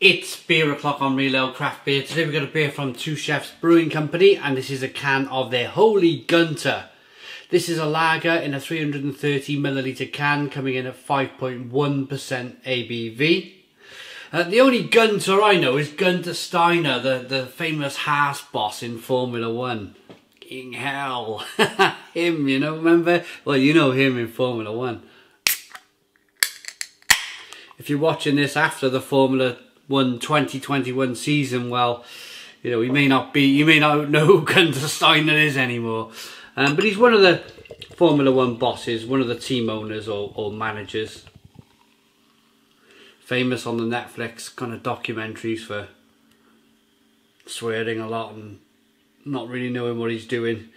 It's beer o'clock on Ale Craft Beer. Today we've got a beer from Two Chefs Brewing Company and this is a can of their Holy Günter. This is a lager in a 330 milliliter can coming in at 5.1% ABV. Uh, the only Gunter I know is Gunter Steiner, the, the famous Haas boss in Formula One. King hell. him, you know, remember? Well, you know him in Formula One. If you're watching this after the Formula one 2021 season, well, you know, he may not be, you may not know who Gunter Steiner is anymore. Um, but he's one of the Formula One bosses, one of the team owners or, or managers. Famous on the Netflix kind of documentaries for swearing a lot and not really knowing what he's doing.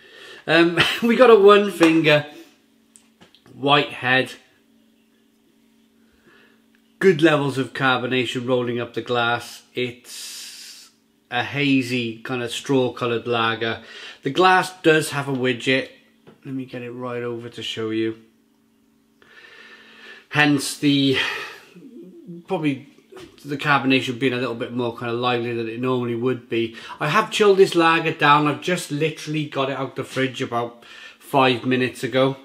Um, we got a one finger white head good levels of carbonation rolling up the glass. It's a hazy kind of straw coloured lager. The glass does have a widget. Let me get it right over to show you. Hence the probably the carbonation being a little bit more kind of lively than it normally would be. I have chilled this lager down. I've just literally got it out the fridge about five minutes ago.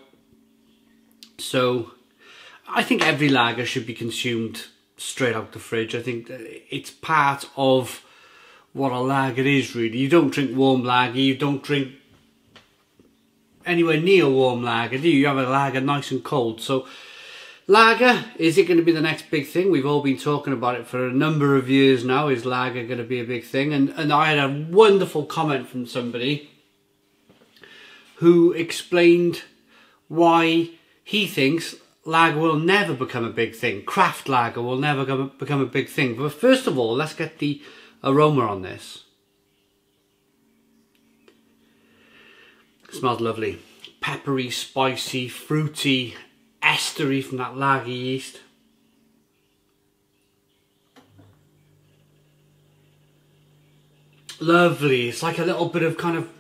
So I think every lager should be consumed straight out the fridge. I think it's part of what a lager is really. You don't drink warm lager, you don't drink anywhere near warm lager, do you? You have a lager nice and cold. So lager, is it going to be the next big thing? We've all been talking about it for a number of years now. Is lager going to be a big thing? And, and I had a wonderful comment from somebody who explained why he thinks lager will never become a big thing. Craft lager will never become a big thing. But first of all, let's get the aroma on this. It smells lovely. Peppery, spicy, fruity, estery from that lager yeast. Lovely. It's like a little bit of kind of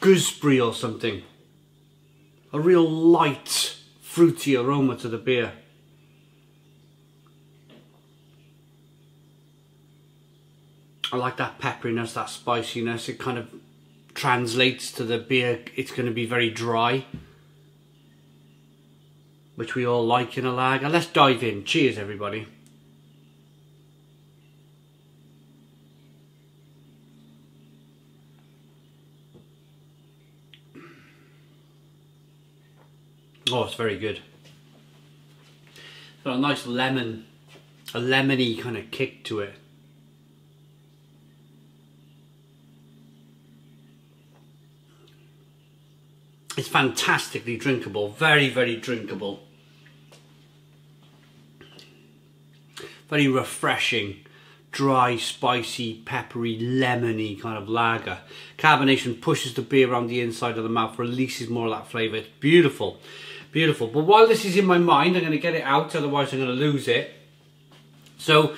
gooseberry or something. A real light fruity aroma to the beer. I like that pepperiness, that spiciness. It kind of translates to the beer. It's going to be very dry. Which we all like in a lager. Let's dive in. Cheers, everybody. Oh, it's very good. Got a nice lemon, a lemony kind of kick to it. It's fantastically drinkable, very, very drinkable. Very refreshing, dry, spicy, peppery, lemony kind of lager. Carbonation pushes the beer around the inside of the mouth, releases more of that flavour. It's beautiful. Beautiful. But while this is in my mind, I'm going to get it out, otherwise I'm going to lose it. So,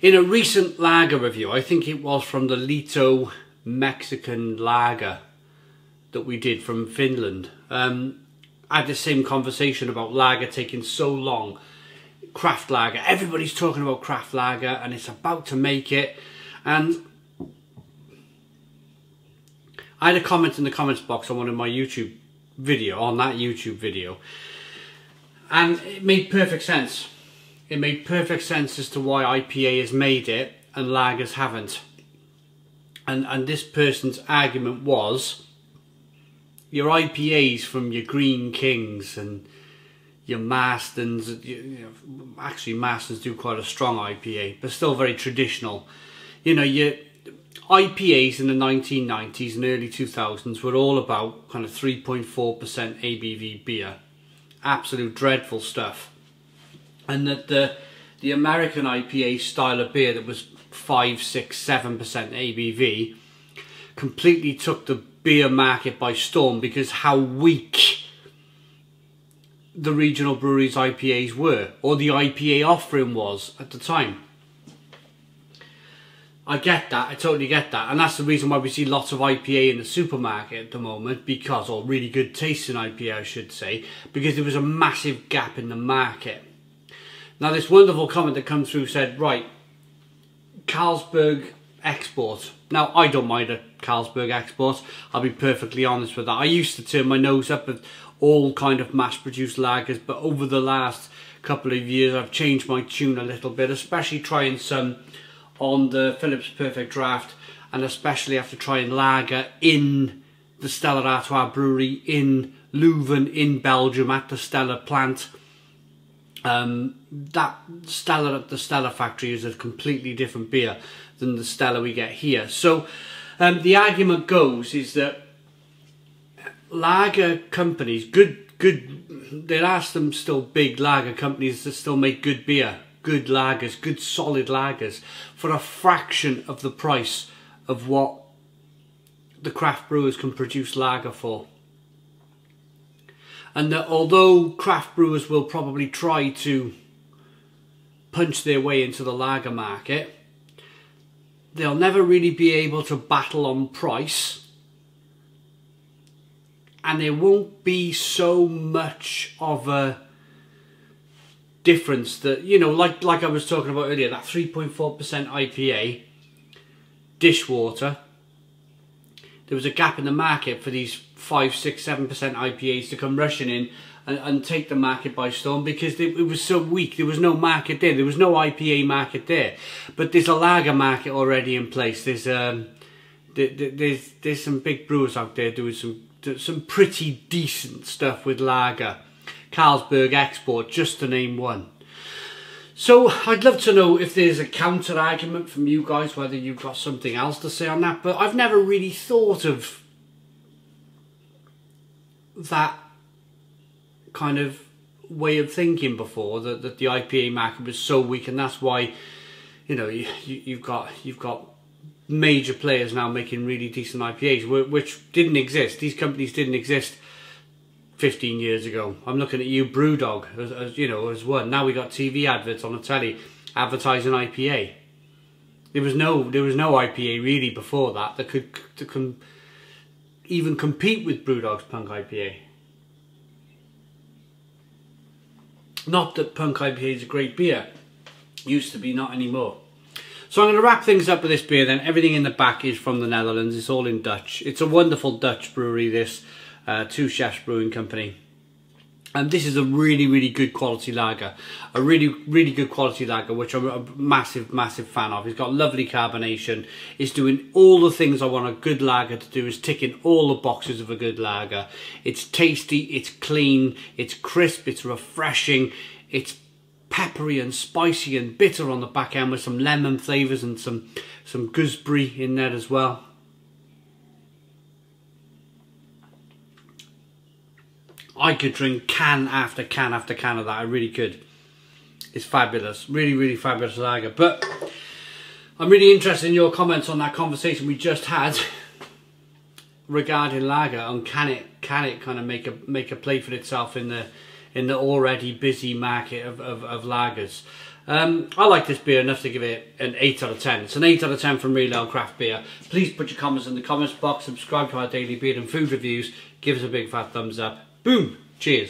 in a recent lager review, I think it was from the Lito Mexican lager that we did from Finland. Um, I had the same conversation about lager taking so long. Craft lager. Everybody's talking about craft lager and it's about to make it. And I had a comment in the comments box on one of my YouTube video, on that YouTube video. And it made perfect sense. It made perfect sense as to why IPA has made it and lagers haven't. And, and this person's argument was your IPAs from your Greene Kings and your Marston's, you know, actually Marston's do quite a strong IPA, but still very traditional. You know, your IPAs in the 1990s and early 2000s were all about kind of 3.4% ABV beer. Absolute dreadful stuff. And that the, the American IPA style of beer that was 5, 6, 7% ABV completely took the beer market by storm because how weak the regional breweries IPAs were, or the IPA offering was at the time. I get that, I totally get that. And that's the reason why we see lots of IPA in the supermarket at the moment, because, or really good tasting IPA, I should say, because there was a massive gap in the market. Now, this wonderful comment that comes through said, right, Carlsberg export. Now, I don't mind a Carlsberg export. I'll be perfectly honest with that. I used to turn my nose up at all kind of mass-produced lagers, but over the last couple of years, I've changed my tune a little bit, especially trying some on the Philips Perfect Draft, and especially after trying lager in the Stella Artois Brewery in Leuven in Belgium at the Stella plant. Um, that Stella at the Stella factory is a completely different beer than the Stella we get here. So um, the argument goes is that lager companies, good, good, there are some still big lager companies that still make good beer, good lagers, good solid lagers for a fraction of the price of what the craft brewers can produce lager for. And that although craft brewers will probably try to punch their way into the lager market, they'll never really be able to battle on price. And there won't be so much of a difference that you know like like I was talking about earlier that 3.4% IPA dishwater there was a gap in the market for these five, six, seven percent IPAs to come rushing in and, and take the market by storm because it, it was so weak. There was no market there. There was no IPA market there. But there's a lager market already in place. There's um, there, there's there's some big brewers out there doing some some pretty decent stuff with lager. Carlsberg Export, just to name one. So I'd love to know if there's a counter argument from you guys, whether you've got something else to say on that. But I've never really thought of that kind of way of thinking before that, that the IPA market was so weak, and that's why you know you, you, have got you've got major players now making really decent IPAs, which didn't exist. These companies didn't exist 15 years ago. I'm looking at you, Brewdog, as, as you know, as one. Now we got TV adverts on the telly advertising IPA. There was no, there was no IPA really before that that could to com even compete with Brewdog's Punk IPA. Not that Punk IPA is a great beer. Used to be, not anymore. So I'm going to wrap things up with this beer then. Everything in the back is from the Netherlands. It's all in Dutch. It's a wonderful Dutch brewery, this uh, Two Chefs Brewing Company. And this is a really, really good quality lager. A really, really good quality lager, which I'm a massive, massive fan of. It's got lovely carbonation. It's doing all the things I want a good lager to do. It's ticking all the boxes of a good lager. It's tasty, it's clean, it's crisp, it's refreshing, it's peppery and spicy and bitter on the back end with some lemon flavours and some, some gooseberry in there as well. I could drink can after can after can of that. I really could. It's fabulous. Really, really fabulous lager. But I'm really interested in your comments on that conversation we just had regarding lager and can it can it kind of make a make a play for itself in the in the already busy market of, of, of lagers. Um, I like this beer enough to give it an 8 out of 10. It's an 8 out of 10 from Real Ale Craft Beer. Please put your comments in the comments box, subscribe to our daily beer and food reviews, give us a big fat thumbs up. Boom. Cheers.